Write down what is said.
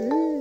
Ooh.